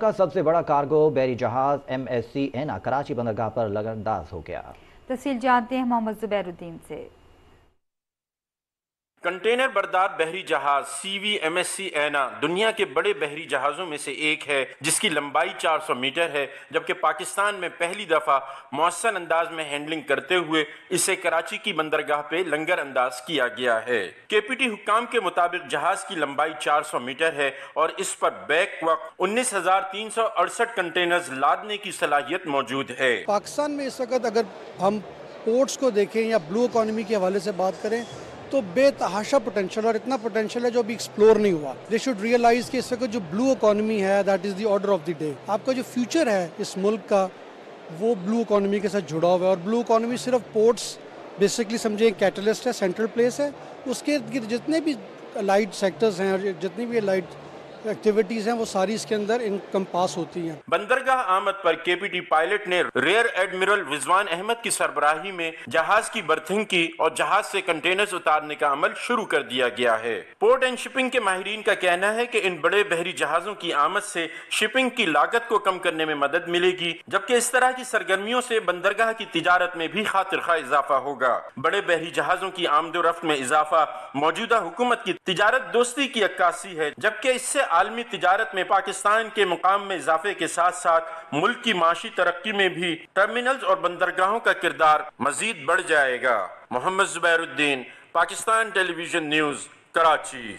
का सबसे बड़ा कार्गो, बैरी जहाज़ M S C Anna Karachi बंदरगाह पर लगनदाज हो गया। तहसील जानते हैं मोहम्मद जुबैरुद्दीन से। कंटेनर बरदार बहरी जहाज़ C V M S C Anna दुनिया के बड़े बहरी जहाजों में से एक है, जिसकी लंबाई 400 मीटर है, जबकि पाकिस्तान में पहली दफ़ा मौसन अंदाज में हैंडलिंग करते हुए इसे कराची की बंदरगाह पे लंगर अंदाज किया गया है। के पी टी हुकाम के मुताबिक जहाज़ की लंबाई 400 मीटर है और इस पर बैक वक्त उन्नीस हज़ार तीन सौ अड़सठ कंटेनर लादने की सलाहियत मौजूद है। पाकिस्तान में इस वक्त अगर हम पोर्ट्स को देखें या ब्लू इकोनॉमी के हवाले से बात करें तो बेतहाशा पोटेंशियल और इतना पोटेंशियल है जो अभी एक्सप्लोर नहीं हुआ। दे शुड रियलाइज़ कि इस वक्त जो ब्लू इकोनॉमी है that is the order of the day आपका जो फ्यूचर है इस मुल्क का, वो ब्लू इकोनॉमी के साथ जुड़ा हुआ है। और ब्लू इकोनॉमी सिर्फ़ पोर्ट्स बेसिकली समझे कैटलिस्ट है सेंट्रल प्लेस है। उसके जितने भी लाइट सेक्टर्स हैं और जितनी भी लाइट एक्टिविटीज़ हैं, वो सारी इसके अंदर इनकम्पास होती हैं। बंदरगाह आमद पर केपीटी पायलट ने रेयर एडमिरल रिजवान अहमद की सरबराही में जहाज़ की बर्थिंग की और जहाज़ से कंटेनर्स उतारने का अमल शुरू कर दिया गया है। पोर्ट एंड शिपिंग के माहरीन का कहना है कि इन बड़े बहरी जहाजों की आमद से शिपिंग की लागत को कम करने में मदद मिलेगी, जबकि इस तरह की सरगर्मियों से बंदरगाह की तिजारत में भी खातिर खा इजाफा होगा। बड़े बहरी जहाजों की आमदोरफ्त में इजाफा मौजूदा हुकूमत की तिजारत दोस्ती की अक्कासी है, जबकि इससे आलमी तजारत में पाकिस्तान के मुकाम में इजाफे के साथ साथ मुल्क की माशी तरक्की में भी टर्मिनल्स और बंदरगाहों का किरदार मजीद बढ़ जाएगा। Mohammad Zubairuddin, Pakistan television news, Karachi.